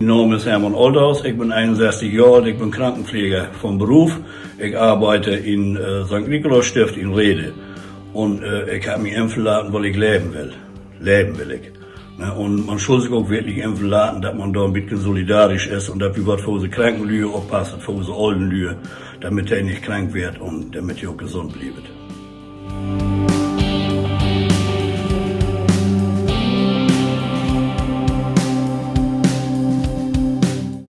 Mein Name ist Hermann Oldhaus, ich bin 61 Jahre alt, ich bin Krankenpfleger vom Beruf. Ich arbeite in äh, St. Nikolaus Stift in Rede. Und äh, ich habe mich impfen lassen, weil ich leben will. Leben will ich. Ne, und man soll sich auch wirklich impfen lassen, dass man da ein bisschen solidarisch ist und dass wir was für unsere Krankenlühe aufpassen, für unsere alten Lühe, damit er nicht krank wird und damit ihr auch gesund bleibt.